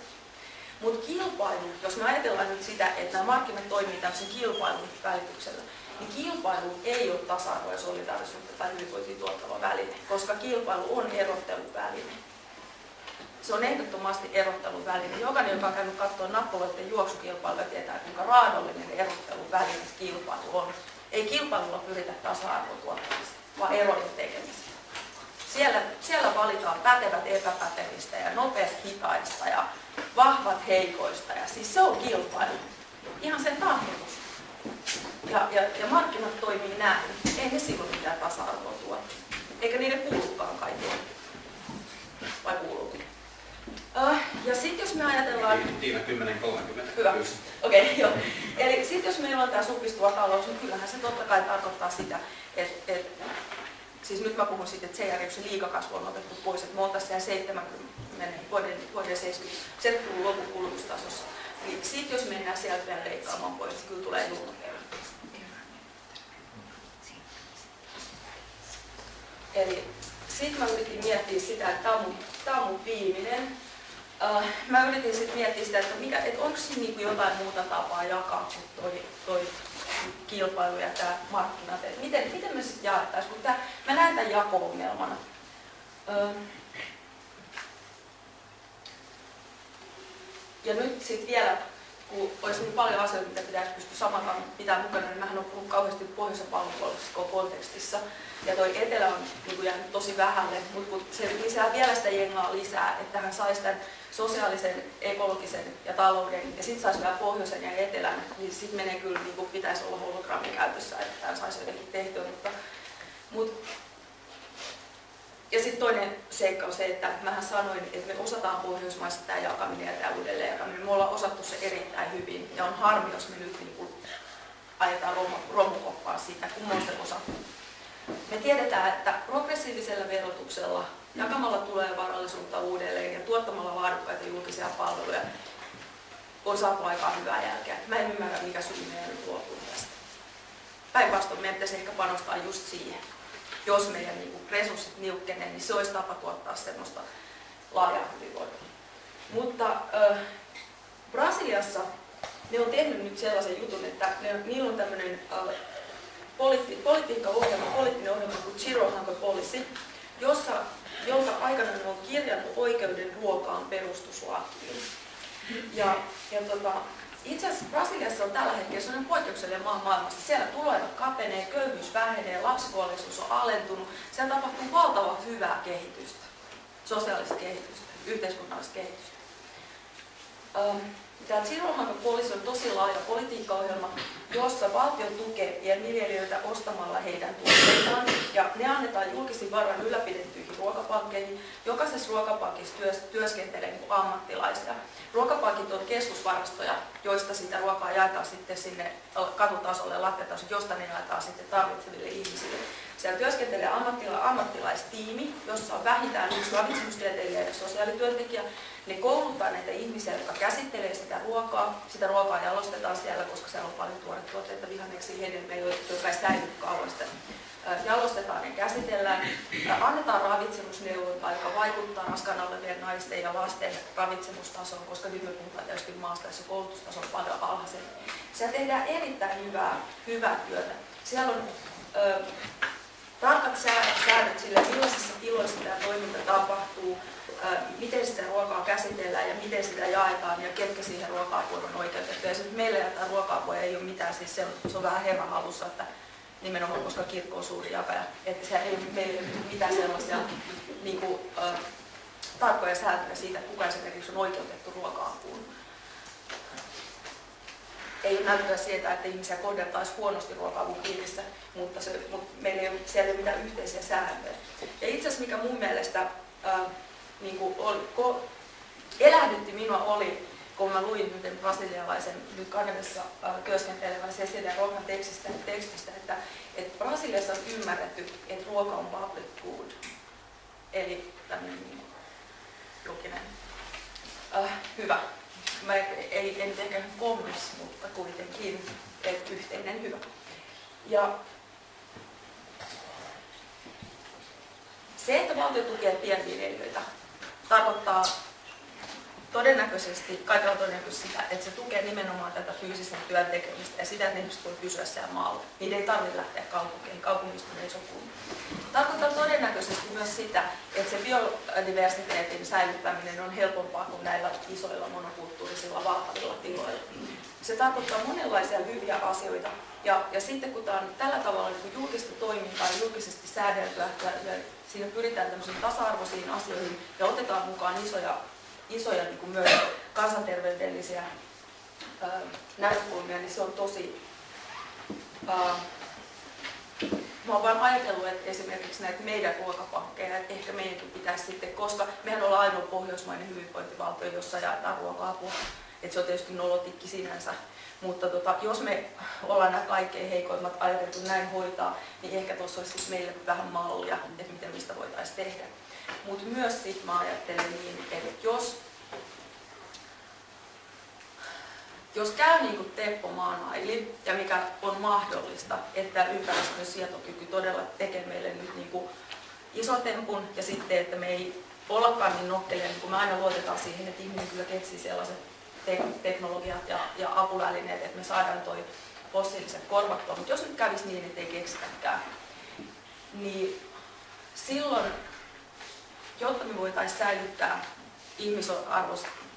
Mutta kilpailu, jos me ajatellaan nyt sitä, että nämä markkinat toimii tämmöisen kilpailun välityksellä, niin kilpailu ei ole tasa-arvoa ja solidaarisuutta tai hyvinvointia tuottava väline, koska kilpailu on erotteluväline. Se on ehdottomasti erotteluväline. Jokainen, joka on käynyt katsoa nappaloiden juoksukilpailua, tietää, kuinka raadollinen erotteluväline kilpailu on. Ei kilpailulla pyritä tasa-arvoa tuottamiseen, vaan erojen tekemiseen. Siellä, siellä valitaan pätevät epäpätevistä ja nopeat hitaista ja vahvat heikoista. Ja siis se on kilpailu. Ihan sen tarkoitus. Ja, ja, ja markkinat toimii näin. Ei ne silloin mitään tasa-arvoa tuo. Eikä niiden kuulukaan kai tuo. Vai kuuluukin? Uh, ja sitten jos me ajatellaan... Tiina 10.30. Hyvä. Okei, okay, joo. Eli sitten jos meillä on tämä supistuva talous, niin kyllähän se totta kai tarkoittaa sitä, että et, siis nyt mä puhun siitä, että CRIuksen liikakasvu on otettu pois, että me oltaisiin siellä 70 vuoden, vuoden 70, 70-luvun lopun kulutustasossa. Niin sitten jos mennään sieltä vielä leikkaamaan pois, niin kyllä tulee julma Eli sitten mä yritin miettiä sitä, että tämä on mun, on mun viimeinen. Uh, mä yritin sitten miettiä sitä, että, mikä, että onko siinä niinku jotain muuta tapaa jakaa kuin toi, toi kilpailu ja tämä markkinat. Et miten, miten me sitten jaettaisiin, kun tää, mä näen tämän jako-ongelmana. Uh, Ja nyt sitten vielä, kun olisi niin paljon asioita, mitä pitäisi pystyä samalla pitää mukana, niin mähän on puhunut kauheasti pohjoisen palvelupuolisessa kontekstissa. Ja toi etelä on niin kuin jäänyt tosi vähälle, mutta kun se lisää vielä sitä jengaa lisää, että hän saisi tämän sosiaalisen, ekologisen ja talouden, ja sitten saisi vielä pohjoisen ja etelän, niin sitten menee kyllä, niin kuin pitäisi olla hologrammi käytössä, että tämä saisi jotenkin tehtyä. Mutta, mutta ja sitten toinen seikka on se, että mähän sanoin, että me osataan Pohjoismaissa tämä jakaminen ja tämä uudelleen jakaminen. Me ollaan osattu se erittäin hyvin ja on harmi, jos me nyt niin kuin ajetaan romu, romukoppaan siitä, kun se osattu. Me tiedetään, että progressiivisella verotuksella, jakamalla tulee varallisuutta uudelleen ja tuottamalla laadukkaita julkisia palveluja on saatu aikaan hyvää jälkeä. Mä en ymmärrä, mikä syy meidän luopuu tästä. Päinvastoin meidän pitäisi ehkä panostaa just siihen jos meidän niin kuin resurssit niukkenee, niin se olisi tapa tuottaa semmoista laajaa hyvinvointia. Mutta äh, Brasiliassa ne on tehnyt nyt sellaisen jutun, että ne, niillä on tämmöinen äh, politi, politiikkaohjelma, poliittinen ohjelma kuin Chiro Hanko Policy, jossa, jonka aikana ne on kirjannut oikeuden ruokaan perustuslakiin. Ja, ja tota, itse asiassa Brasiliassa on tällä hetkellä sellainen poikkeuksellinen maa maailmassa. Siellä tuloerot kapenee, köyhyys vähenee, lapsipuolisuus on alentunut. Siellä tapahtuu valtava hyvää kehitystä, sosiaalista kehitystä, yhteiskunnallista kehitystä. Ähm, Tämä Zero Policy on tosi laaja politiikkaohjelma, jossa valtio tukee pienviljelijöitä ostamalla heidän tuotteitaan ja ne annetaan julkisin varoin ylläpidettyihin ruokapankkeihin. Jokaisessa ruokapankissa työs, työskentelee niin ammattilaisia. Ruokapankit on keskusvarastoja, joista sitä ruokaa jaetaan sitten sinne katutasolle, lattiatasolle, josta ne jaetaan sitten tarvitseville ihmisille. Siellä työskentelee ammattila, ammattilaistiimi, jossa on vähintään yksi ravitsemustieteilijä ja sosiaalityöntekijä. Ne kouluttaa näitä ihmisiä, jotka käsittelee sitä ruokaa. Sitä ruokaa jalostetaan siellä, koska siellä on paljon tuotteita, vihanneksia, hedelmiä, jotka ei säily kauan. Jalostetaan ja käsitellään. Annetaan ravitsemusneuvontaa, joka vaikuttaa raskaana olevien naisten ja lasten ravitsemustasoon, koska nyt me puhutaan tietysti maasta, jossa koulutustaso on paljon alhaisempi. Siellä tehdään erittäin hyvää, hyvää työtä. Siellä on tarkat säännöt sille, millaisissa tiloissa tämä toiminta tapahtuu, miten sitä ruokaa käsitellään ja miten sitä jaetaan ja ketkä siihen ruoka-apuun on oikeutettu. Ja meillä tämä ruoka ei ole mitään, siis se on, se on vähän herran halussa, että nimenomaan koska kirkko on suuri jakaja, että se ei meillä ole mitään sellaisia niin kuin, äh, tarkkoja sääntöjä siitä, kuka esimerkiksi on oikeutettu ruoka-apuun. Ei ole näyttöä siitä, että ihmisiä kohdeltaisiin huonosti ruoka-avun piirissä, mutta, se, mutta meillä ei siellä ei ole mitään yhteisiä sääntöjä. Ja itse asiassa mikä mun mielestä äh, niin kuin oli, ko, elähdytti minua oli kun mä luin yhden brasilialaisen nyt Kanadassa työskentelevän Cecilia Rohan tekstistä, tekstistä että, että Brasiliassa on ymmärretty, että ruoka on public good. Eli tämmöinen niin, julkinen äh, hyvä. Mä ei, en ehkä kommis, mutta kuitenkin yhteinen hyvä. Ja se, että valtio tukee pienviljelijöitä, tarkoittaa todennäköisesti, kaikilla on todennäköisesti sitä, että se tukee nimenomaan tätä fyysisen työn tekemistä ja sitä, että ihmiset voi pysyä siellä maalla. Niiden ei tarvitse lähteä kaupunkiin, kaupungistuminen ei ole Tarkoittaa todennäköisesti myös sitä, että se biodiversiteetin säilyttäminen on helpompaa kuin näillä isoilla monokulttuurisilla valtavilla tiloilla. Se tarkoittaa monenlaisia hyviä asioita. Ja, ja sitten kun tämä on tällä tavalla niin julkista toimintaa ja julkisesti säädeltyä, ja, ja siinä pyritään tasa-arvoisiin asioihin ja otetaan mukaan isoja isoja niin kuin myös kansanterveydellisiä näkökulmia, niin se on tosi... Mä oon vaan ajatellut, että esimerkiksi näitä meidän ruokapankkeja, että ehkä meidänkin pitäisi sitten, koska mehän ollaan ainoa pohjoismainen hyvinvointivaltio, jossa jaetaan ruoka-apua. Että se on tietysti nolotikki sinänsä. Mutta tota, jos me ollaan nämä kaikkein heikoimmat ajateltu näin hoitaa, niin ehkä tuossa olisi siis meille vähän mallia, että miten mistä voitaisiin tehdä. Mutta myös sit mä ajattelen niin, että jos, jos käy niin kuin Teppo maanaili, ja mikä on mahdollista, että ympäristön sietokyky todella tekee meille nyt niin kuin iso tempun, ja sitten, että me ei ollakaan niin nokkelia, niin kun me aina luotetaan siihen, että ihminen kyllä keksii sellaiset teknologiat ja, ja apuvälineet, että me saadaan toi fossiiliset korvattua. Mutta jos nyt kävisi niin, että ei keksitäkään, niin silloin jotta me voitaisiin säilyttää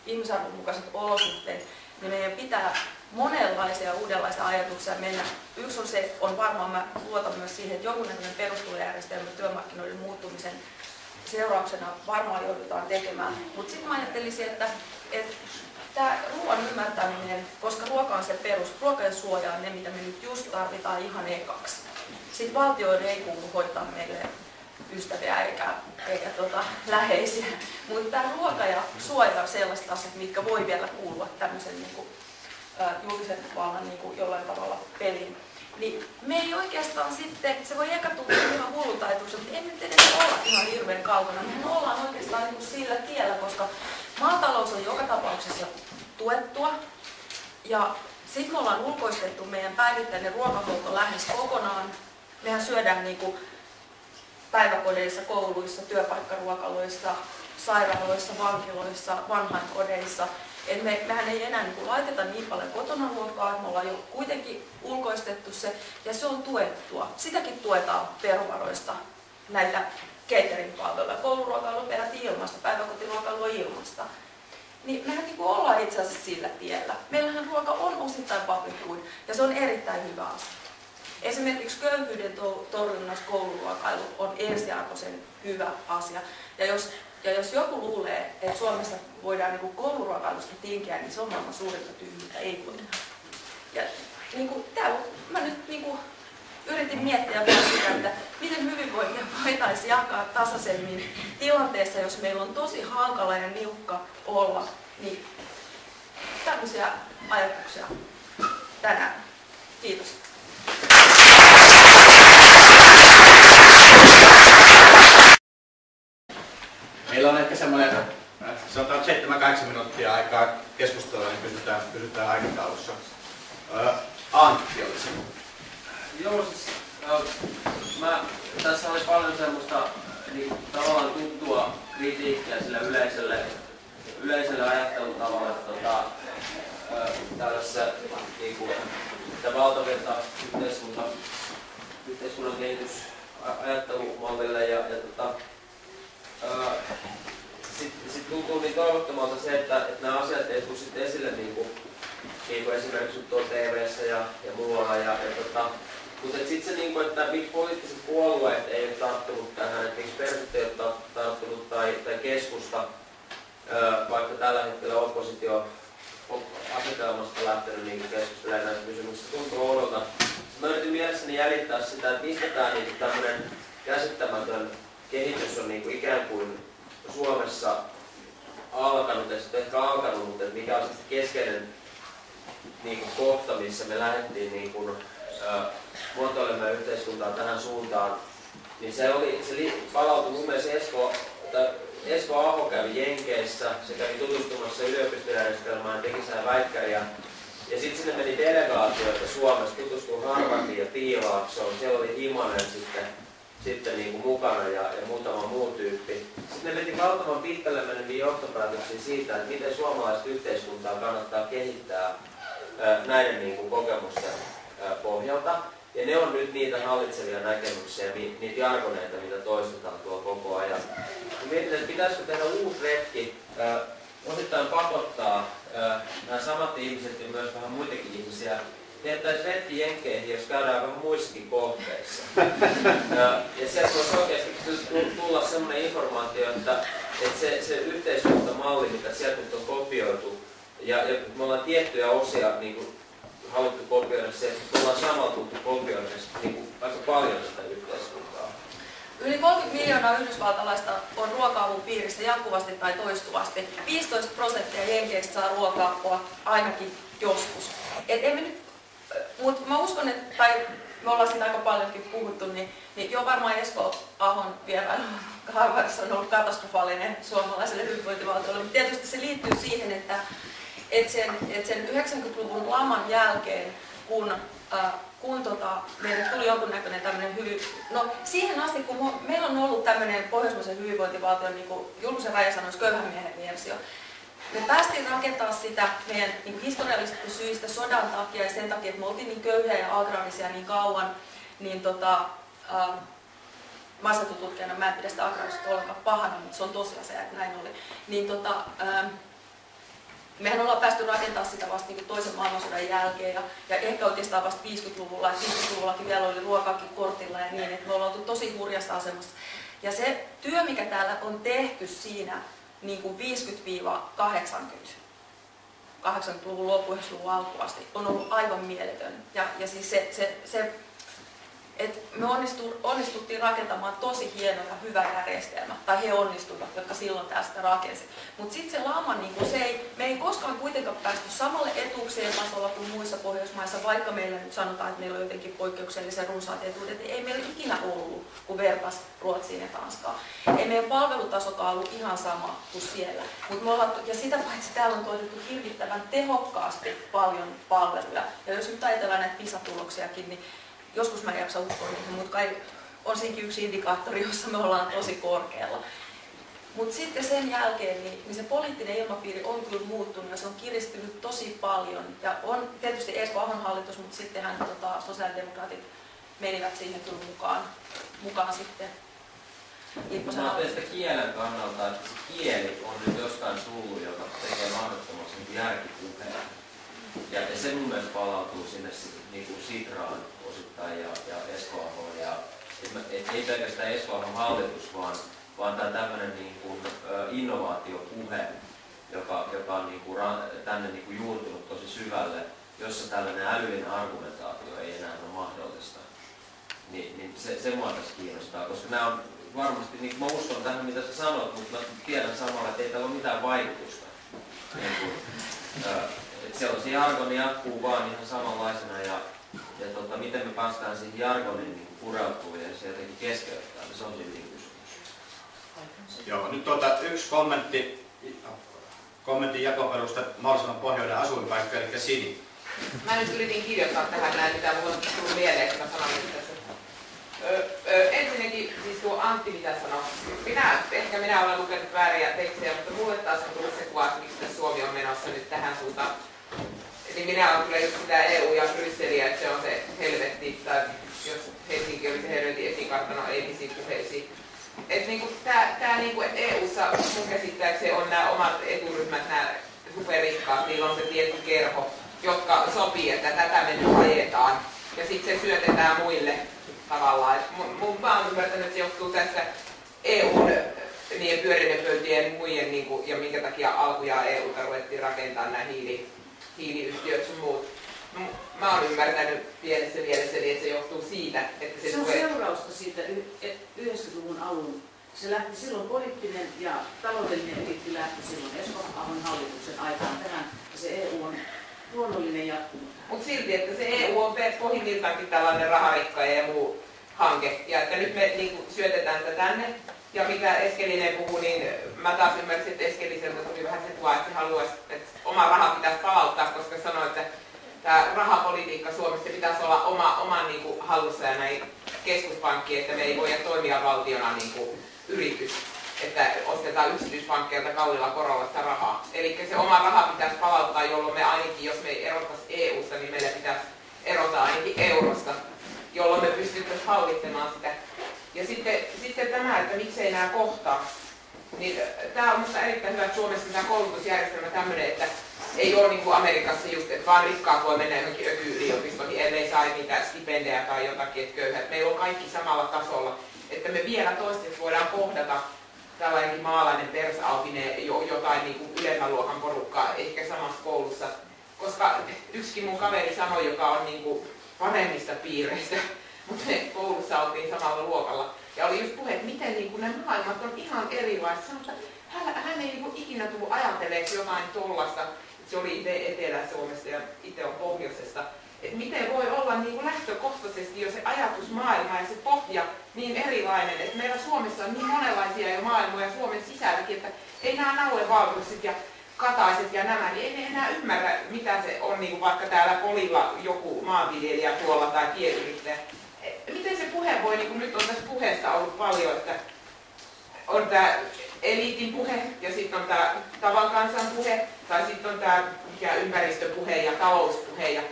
ihmisarvon mukaiset olosuhteet, niin meidän pitää monenlaisia uudenlaisia ajatuksia mennä. Yksi on se, on varmaan, mä luotan myös siihen, että jonkunnäköinen perustulojärjestelmä työmarkkinoiden muuttumisen seurauksena varmaan joudutaan tekemään. Mutta sitten mä ajattelisin, että, että tämä ruoan ymmärtäminen, koska ruoka on se perus, ruoka ja suoja on ne, mitä me nyt just tarvitaan ihan ekaksi. Sitten valtioiden ei kuulu hoitaa meille ystäviä eikä, eikä tota, läheisiä. Mutta tämä ruoka ja suoja on sellaiset asiat, mitkä voi vielä kuulua tämmöisen niin kuin, julkisen vallan niin kuin jollain tavalla peliin. Niin me ei oikeastaan sitten, se voi ehkä tulla ihan hullulta ajatukselta, mutta emme nyt edes olla ihan hirveän kaukana. Mehän ollaan oikeastaan niin kuin sillä tiellä, koska maatalous on joka tapauksessa tuettua. Ja sitten me ollaan ulkoistettu meidän päivittäinen ruokahuolto lähes kokonaan. Mehän syödään niin kuin päiväkodeissa, kouluissa, työpaikkaruokaloissa, sairaaloissa, vankiloissa, vanhainkodeissa. Et me, mehän ei enää niin laiteta niin paljon kotona ruokaa, että me ollaan jo kuitenkin ulkoistettu se, ja se on tuettua. Sitäkin tuetaan verovaroista näitä catering-palveluja. Kouluruokailu on peräti ilmasta, päiväkotiruokailu on ilmasta. Niin mehän niin ollaan itse asiassa sillä tiellä. Meillähän ruoka on osittain public ja se on erittäin hyvä asia. Esimerkiksi köyhyyden torjunnassa kouluruokailu on ensiarvoisen hyvä asia. Ja jos, ja jos joku luulee, että Suomessa voidaan niin kouluruokailusta tinkiä, niin se on maailman suurinta tyhmyyttä, ei voida. Ja niin kuin, täällä, mä nyt niin kuin, yritin miettiä sitä, että miten hyvinvointia voitaisiin jakaa tasaisemmin tilanteessa, jos meillä on tosi hankala ja niukka olla. Niin tämmöisiä ajatuksia tänään. Kiitos. Meillä on ehkä semmoinen, sanotaan 7-8 minuuttia aikaa keskustella, niin pysytään, pysytään aikataulussa. Öö, Antti olisi. Joo, siis, äh, mä, tässä oli paljon semmoista niin, tavallaan tuttua kritiikkiä sille yleiselle, yleiselle ajattelutavalle, että tota, äh, tällaisessa niin kuin, valtavirta yhteiskunta, yhteiskunnan kehitysajattelumallille ja, ja tota, sitten sit tuntuu niin toivottomalta se, että, että nämä asiat ei tule sitten esille niin kuin, niin kuin esimerkiksi tuolla tv ja, ja muualla. Ja, ja tota, mutta sitten se, niin kuin, että miksi poliittiset puolueet ei ole tarttunut tähän, että miksi perheet ei ole tarttunut tai, tai keskusta, vaikka tällä hetkellä oppositio asetelmasta lähtenyt niin keskustelemaan näistä kysymyksistä, tuntuu odolta. Mä yritin mielessäni jäljittää sitä, että mistä tämä niin tämmöinen käsittämätön kehitys on niin kuin ikään kuin Suomessa alkanut, ja sitten ehkä alkanut, mutta mikä on sitten keskeinen niin kuin kohta, missä me lähdettiin niin kuin, äh, muotoilemaan yhteiskuntaa tähän suuntaan, niin se, oli, se palautui mun mielestä Esko, tai Esko Aho kävi Jenkeissä, se kävi tutustumassa yliopistojärjestelmään, teki sen väikkäriä. Ja sitten sinne meni delegaatioita Suomesta, tutustui Harvardiin ja Piilaaksoon. Siellä oli Himanen sitten, sitten niin kuin mukana ja, ja muutama muu tyyppi. Sitten ne meni valtavan pitkälle meneviin johtopäätöksiin siitä, että miten suomalaista yhteiskuntaa kannattaa kehittää näiden niin kuin kokemusten pohjalta. Ja ne on nyt niitä hallitsevia näkemyksiä, niitä jargoneita, mitä toistetaan tuolla koko ajan. Mietin, että pitäisikö tehdä uusi retki, osittain pakottaa nämä samat ihmiset ja myös vähän muitakin ihmisiä tehtäisiin retki Jenkkeihin, jos käydään vähän muissakin kohteissa. [LAUGHS] Ja, ja sieltä voisi oikeasti tulla sellainen informaatio, että, että se, se yhteiskuntamalli, mitä sieltä nyt on kopioitu, ja, ja me ollaan tiettyjä osia niin kuin, haluttu kopioida se, että ollaan samalla tultu kopioida niin aika paljon sitä yhteiskuntaa. Yli 30 miljoonaa yhdysvaltalaista on ruoka-avun piirissä jatkuvasti tai toistuvasti. 15 prosenttia jenkeistä saa ruoka-apua ainakin joskus. Et emme nyt, mutta mä uskon, että, tai me ollaan siitä aika paljonkin puhuttu, niin, niin jo varmaan Esko Ahon vierailu Harvardissa on ollut katastrofaalinen suomalaiselle hyvinvointivaltiolle, mutta tietysti se liittyy siihen, että että sen, et sen 90-luvun laman jälkeen, kun, äh, kun tota, meille tuli jonkunnäköinen tämmöinen hyvin, no siihen asti kun meillä on ollut tämmöinen pohjoismaisen hyvinvointivaltion, niin kuin Julkisen Raja sanoisi, köyhän miehen versio, me päästiin rakentaa sitä meidän niin historiallisista syistä, sodan takia ja sen takia, että me oltiin niin köyhiä ja agraarisia niin kauan, niin tota, äh, maaseutututkijana mä en pidä sitä agraarista ollenkaan pahana, mutta se on tosiasia, että näin oli. Niin tota, äh, mehän ollaan päästy rakentamaan sitä vasta niin toisen maailmansodan jälkeen ja, ja ehkä oikeastaan vasta 50-luvulla, että 50-luvullakin vielä oli ruokakin kortilla ja niin, että me ollaan oltu tosi hurjassa asemassa. Ja se työ, mikä täällä on tehty siinä niin kuin 50-80, 80-luvun loppu, 90-luvun alkuun asti, on ollut aivan mieletön. Ja, ja siis se, se, se et me onnistu, onnistuttiin rakentamaan tosi hieno ja hyvä järjestelmä, tai he onnistuivat, jotka silloin tästä rakensi. Mutta sitten se lama, niin se ei, me ei koskaan kuitenkaan päästy samalle etuuksien tasolla kuin muissa Pohjoismaissa, vaikka meillä nyt sanotaan, että meillä on jotenkin poikkeuksellisen runsaat etuudet, niin ei meillä ikinä ollut, kun vertas Ruotsiin ja Tanskaan. Ei meidän palvelutasokaan ollut ihan sama kuin siellä. Mut me ollaan, ja sitä paitsi täällä on toimittu hirvittävän tehokkaasti paljon palveluja. Ja jos nyt ajatellaan näitä PISA-tuloksiakin, niin joskus mä en jaksa uskoa niihin, mutta kai on siinkin yksi indikaattori, jossa me ollaan tosi korkealla. Mutta sitten sen jälkeen niin, niin se poliittinen ilmapiiri on kyllä muuttunut ja se on kiristynyt tosi paljon. Ja on tietysti Esko Ahon hallitus, mutta sittenhän tota, sosiaalidemokraatit menivät siihen kyllä mukaan, mukaan sitten. Mä ajattelen sitä kielen kannalta, että se kieli on nyt jostain tullut, joka tekee mahdottomaksi niin järkipuheen. Ja, se mun mielestä palautuu sinne niin kuin Sitraan osittain ja, ja Esko Ja, et, et, ei pelkästään Esko hallitus, vaan, vaan tämä tämmöinen niin kuin, innovaatiopuhe, joka, joka on niin kuin, tänne niin kuin juurtunut tosi syvälle, jossa tällainen älyllinen argumentaatio ei enää ole mahdollista. Niin, niin se, se mua tässä kiinnostaa, koska nämä on varmasti, niin mä uskon tähän mitä sä sanot, mutta mä tiedän samalla, että ei tällä ole mitään vaikutusta. Niin kuin, että siellä on se jargoni jatkuu vaan ihan samanlaisena ja, ja tota, miten me päästään siihen jargoniin niin pureutuu ja se jotenkin keskeyttää, niin se on siinä kysymys. Joo, nyt tuota, yksi kommentti, kommentin jakoperuste mahdollisimman pohjoinen asuinpaikka, eli Sini. Mä nyt yritin kirjoittaa tähän näin, mitä mulla on tullut mieleen, että mä sanon tässä. Ö, ö, ensinnäkin siis tuo Antti mitä sanoi. Minä, ehkä minä olen lukenut vääriä tekstejä, mutta mulle taas on tullut se kuva, että miksi Suomi on menossa nyt tähän suuntaan Eli minä olen kyllä just sitä EU ja Brysseliä, että se on se helvetti, tai jos Helsinki oli se helvetin esikartano eilisiin puheisiin. Että niinku, tää, tää niinku, et EU-ssa mun käsittääkseni on nämä omat eturyhmät, nämä superrikkaat, niillä on se tietty kerho, jotka sopii, että tätä me nyt ajetaan. Ja sitten se syötetään muille tavallaan. Et mun, mun, mä oon ymmärtänyt, että se johtuu tässä EUn niiden pyöreiden pöytien muiden, niin kuin, ja minkä takia alkuja EUta ruvettiin rakentaa nämä hiili, hiiliyhtiöt sun muut. Mä oon ymmärtänyt pienessä mielessäni, että se johtuu siitä, että se, se on tulee... seurausta siitä 90-luvun alun. Se lähti silloin poliittinen ja taloudellinen eliitti lähti silloin Esko Ahon hallituksen aikaan tähän luonnollinen jatkumo. Mutta silti, että se EU on pohjimmiltaankin tällainen raharikkoja ja muu hanke. Ja että nyt me niin syötetään sitä tänne. Ja mitä Eskelinen puhuu, niin mä taas ymmärsin, että Eskeliseltä tuli vähän se kuva, että haluaisi, että oma raha pitäisi palauttaa, koska sanoi, että tämä rahapolitiikka Suomessa pitäisi olla oma, oman niin kuin, hallussa ja näin keskuspankki, että me ei voida toimia valtiona niin kuin, yritys, että ostetaan yksityispankkeilta kalliilla korolla sitä rahaa. Eli se oma raha pitäisi palauttaa, jolloin me ainakin, jos me erottaisiin EU-sta, niin meillä pitäisi erota ainakin eurosta, jolloin me pystyttäisiin hallitsemaan sitä. Ja sitten, sitten tämä, että miksei nämä kohtaa, niin tämä on minusta erittäin hyvä, että Suomessa tämä koulutusjärjestelmä tämmöinen, että ei ole niin kuin Amerikassa just, että vaan rikkaat voi mennä johonkin ökyyliopistoihin, ellei saa niitä stipendejä tai jotakin, että köyhät. Meillä on kaikki samalla tasolla, että me vielä toistaiseksi voidaan kohdata tällainenkin maalainen persaautinen jo, jotain niin kuin ylemmän luokan porukkaa ehkä samassa koulussa. Koska yksikin mun kaveri sanoi, joka on niin kuin paremmista piireistä, mutta koulussa oltiin samalla luokalla. Ja oli just puhe, että miten niin kuin ne maailmat on ihan erilaiset. Sanoi, että hän, hän ei niin kuin ikinä tullut ajatelleeksi jotain tollasta. Se oli itse Etelä-Suomesta ja itse on Pohjoisesta. Että miten voi olla niin kuin lähtökohtaisesti jo se ajatusmaailma ja se pohja niin erilainen, että meillä Suomessa on niin monenlaisia jo maailmoja Suomen sisälläkin, että ei nämä Nalle Valkoiset ja Kataiset ja nämä, niin ei ne enää ymmärrä, mitä se on niin kuin vaikka täällä Polilla joku maanviljelijä tuolla tai pienyrittäjä. Miten se puhe voi, niin kuin nyt on tässä puheesta ollut paljon, että on tämä eliitin puhe ja sitten on tämä tavan kansan puhe tai sitten on tämä ympäristöpuhe ja talouspuhe ja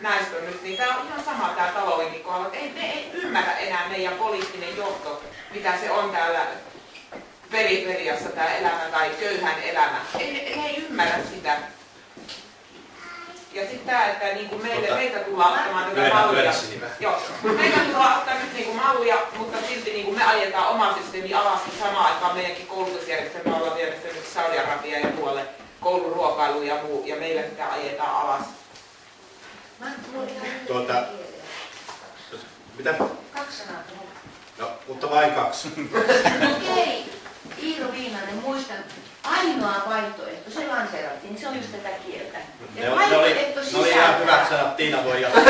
näistä on nyt, niin tämä on ihan sama tämä taloudenkin kohdalla, että ei, ne ei ymmärrä enää meidän poliittinen johto, mitä se on täällä periferiassa tämä elämä tai köyhän elämä. Ei, ne, ne ei ymmärrä sitä. Ja sitten tämä, että niin kuin meille, Tota, meitä tullaan ottamaan tätä mallia. Joo, meitä tullaan ottaa nyt niin kuin mallia, mutta silti niin kuin me ajetaan oma systeemi alas, samaan aikaan meidänkin koulutusjärjestelmä ollaan viemässä nyt Saudi-Arabia ja muualle kouluruokailu ja muu, ja meillä sitä ajetaan alas. Tuota-. Mitä? Kaksi sanaa. No, mutta vain kaksi. Okei, Iiro Viinanen, muistan, ainoa vaihtoehto, se lanseerattiin, niin se on just tätä kieltä. Ne, Ja on- ne, oli, vaihtoehto ne oli ihan sisältää- hyvät sanat, Tiina voi jatkaa.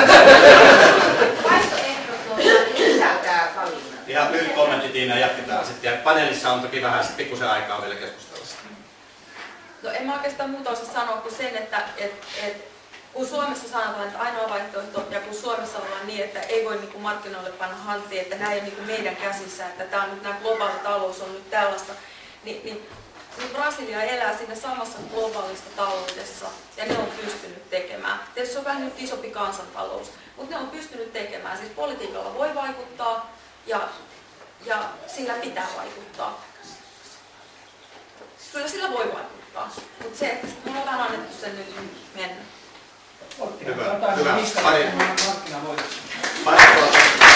Vaihtoehto tuota, sisältää valinnan. Ihan lyhyt kommentti Tiina ja jatketaan sitten. Ja paneelissa on toki vähän sitten pikkusen aikaa vielä keskustella. No en mä oikeastaan muuta osaa sanoa kuin sen, että et, et, kun Suomessa sanotaan, että ainoa vaihtoehto, ja kun Suomessa ollaan niin, että ei voi niin kuin markkinoille panna hanttiin, että nämä ei niin kuin meidän käsissä, että tämä on nyt, nämä globaali talous on nyt tällaista, niin, niin, niin Brasilia elää siinä samassa globaalista taloudessa, ja ne on pystynyt tekemään. Tietysti se on vähän nyt isompi kansantalous, mutta ne on pystynyt tekemään. Siis politiikalla voi vaikuttaa, ja, ja sillä pitää vaikuttaa. Kyllä sillä voi vaikuttaa, mutta se, että me ollaan annettu sen nyt mennä. Hyvä, hyvä. Pari, pari, pari,